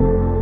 you.